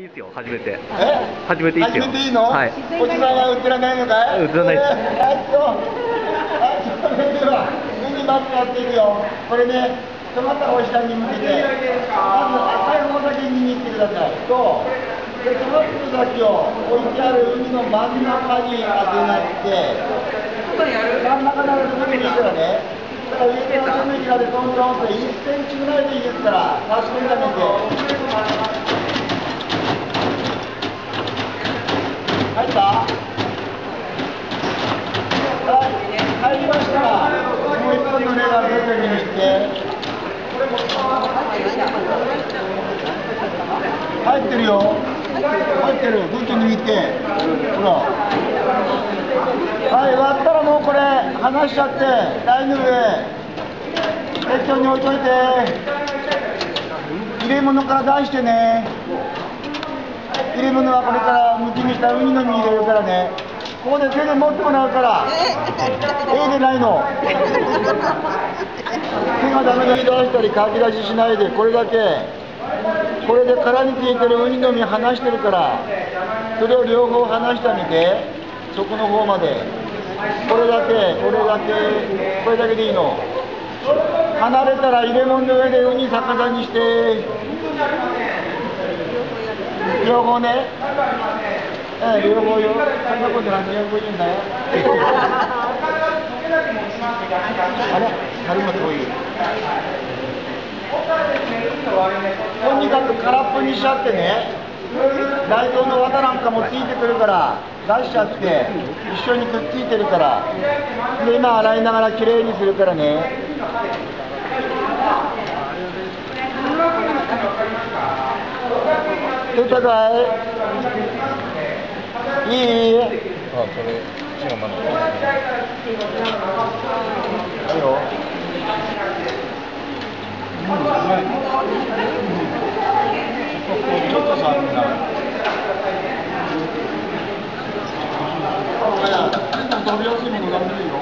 いいですよ、初めて。え？初めていいですよ。初めていいの？はい。おじさんは映らないのかい？映らないですはい、そう。はい、それでは、上にバックやっていくよ。これね、止まった方を下に向けて、まず赤い方だけ見に行ってください。そう。で、止まってる先を置いてある海の真ん中に当てなって、真ん中なら海にしたらね、だから上から海までトントンと1センチぐらいでいいですから、差し込んであげて。入ったはい、入りましたら、もう一本のレバー徐々に引いて。入ってるよ。入ってる。グッと握って。ほら。はい、割ったらもうこれ、離しちゃって、台の上。適当に置いといて。入れ物から出してね。入れ物はこれからむきにしたウニの実入れるからねここで手で持ってもらうから。え。えでないの。手がダメで出したりかき出ししないでこれだけ。これで殻についてるウニの実離してるから。それを両方離してあげてそこの方まで。これだけこれだけ。これだけでいいの。離れたら入れ物の上でウニ逆さにして。両方ね、ええ、両方よ、そんなことなんで両方言うんだよ。あれ、春も遠い。とにかく空っぽにしちゃってね、大根の綿なんかもついてくるから、出しちゃって、一緒にくっついてるから、で、今洗いながらきれいにするからね。出たかいいいあ、それ、違うまだ。いいよ。ちょっとさ、みんな。全然食べやすいものなんでいいよ。